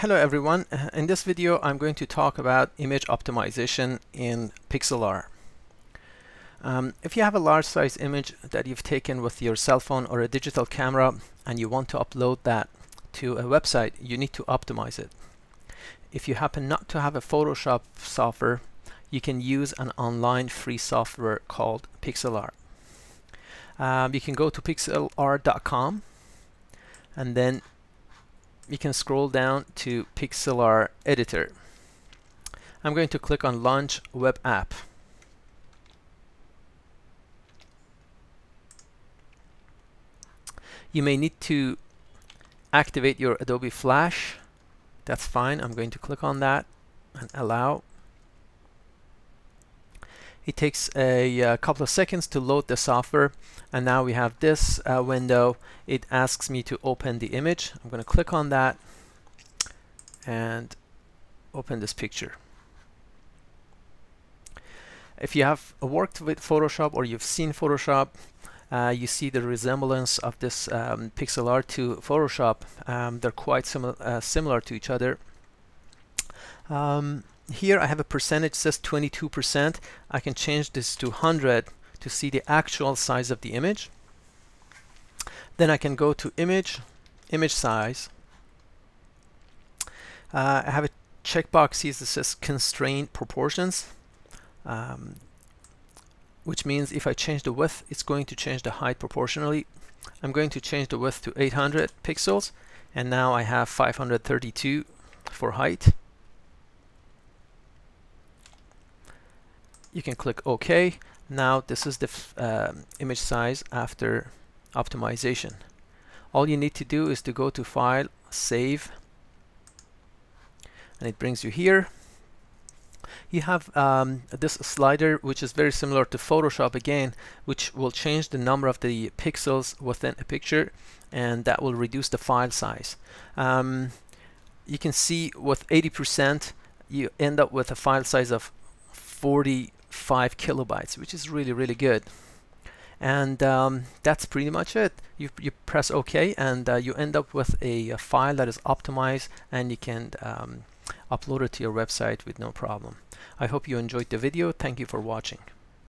hello everyone. Uh, in this video I'm going to talk about image optimization in Pixlr. Um, if you have a large size image that you've taken with your cell phone or a digital camera and you want to upload that to a website, you need to optimize it. If you happen not to have a Photoshop software, you can use an online free software called Pixlr. Um, you can go to pixlr.com and then you can scroll down to Pixlr Editor. I'm going to click on Launch Web App. You may need to activate your Adobe Flash. That's fine. I'm going to click on that and allow. It takes a, a, uh, couple of seconds to load the software and now we have this uh, window. It asks me to open the image. I'm going to click on that and open this picture. If you have worked with Photoshop or you've seen Photoshop, uh, you see the resemblance of this um, Pixlr to Photoshop. Um, they're quite uh, similar to each other. Um, here I have a percentage says 22%. I can change this to 100 to see the actual size of the image. Then I can go to image, image size. Uh, I have a checkbox here that says constraint proportions, um, which means if I change the width, it's going to change the height proportionally. I'm going to change the width to 800 pixels, and now I have 532 for height. You can click OK. Now this is the uh, image size after optimization. All you need to do is to go to File, Save, and it brings you here. You have um, this slider which is very similar to Photoshop again which will change the number of the pixels within a picture and that will reduce the file size. Um, you can see with 80% you end up with a file size of 40 5 kilobytes, which is really, really good. And um, that's pretty much it. You, you press OK and uh, you end up with a, a, file that is optimized and you can um, upload it to your website with no problem. I hope you enjoyed the video. Thank you for watching.